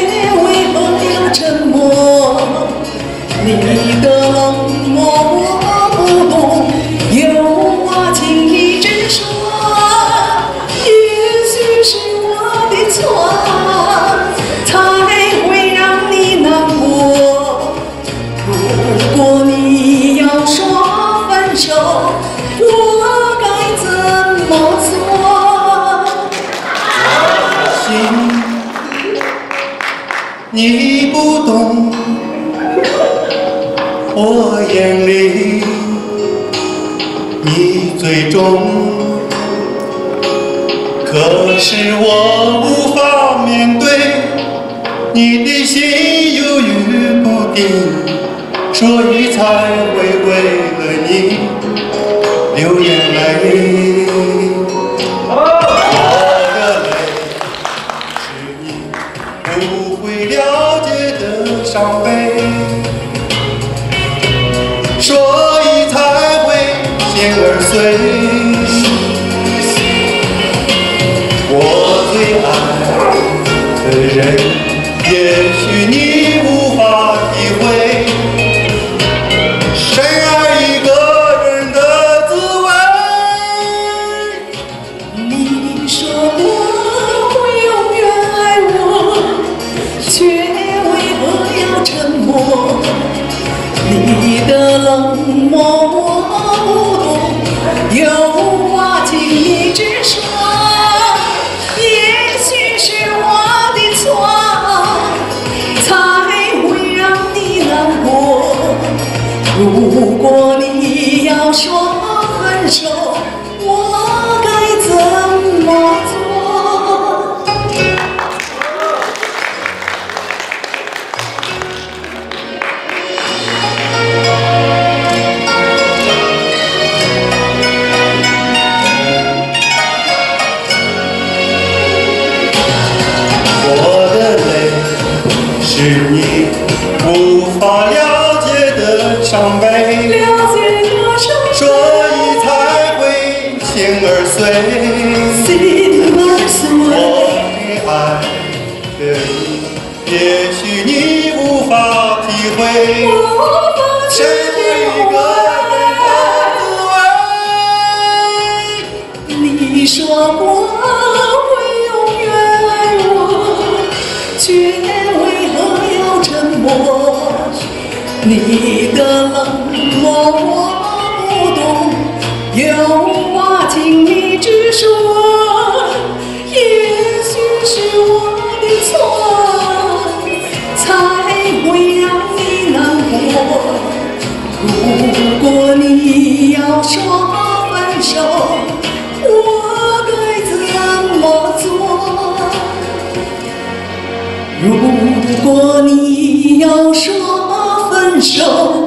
却为何要沉默？你不懂我眼里，你最重。可是我无法面对你的心犹豫不定，所以才会为了你流眼泪。伤悲，所以才会心儿碎。默默默不懂，有话请你直说，也许是我的错，才会让你难过。如果你。是你无法了解的伤悲，了解所以才会心儿碎。心儿我碎？的爱的你，也许你无法体会，的。你说过你的冷漠我不懂，有话请你直说。也许是我的错，才会让你难过。如果你要说分手，我该怎么做？如果你要说手，